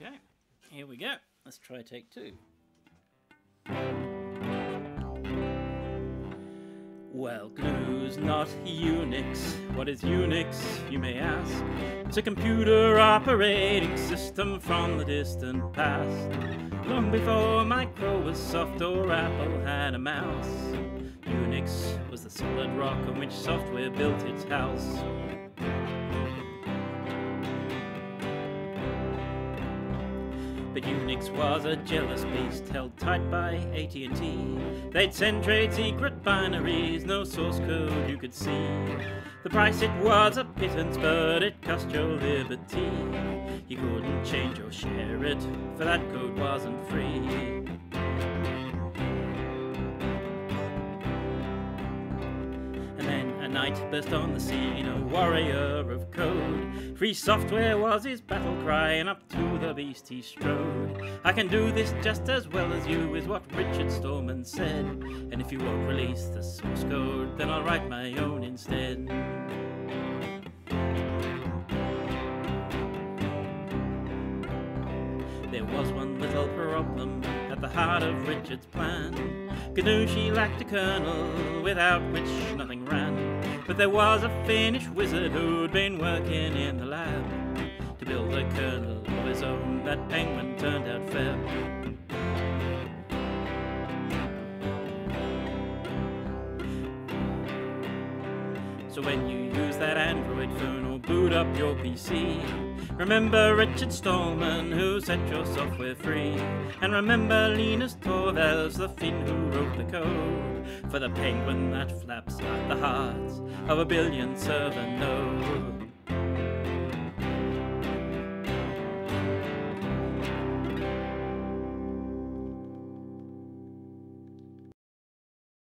Okay, here we go. Let's try take two. Well, GNU's not Unix. What is Unix, you may ask? It's a computer operating system from the distant past. Long before Microsoft or Apple had a mouse, Unix was the solid rock on which software built its house. But Unix was a jealous beast held tight by AT&T. They'd send trade secret binaries, no source code you could see. The price it was a pittance, but it cost your liberty. You couldn't change or share it, for that code wasn't free. A knight burst on the scene, a warrior of code. Free software was his battle cry, and up to the beast he strode. I can do this just as well as you, is what Richard Stallman said. And if you won't release the source code, then I'll write my own instead. There was one little problem at the heart of Richard's plan. GNU she lacked a kernel, without which nothing ran. But there was a Finnish wizard who'd been working in the lab to build a kernel of his own. That penguin turned out fair. So when you use that Android phone or boot up your PC, remember Richard Stallman who set your software free. And remember Linus Torvalds, the Finn who wrote the code for the penguin that flaps at the heart of a billion server nodes.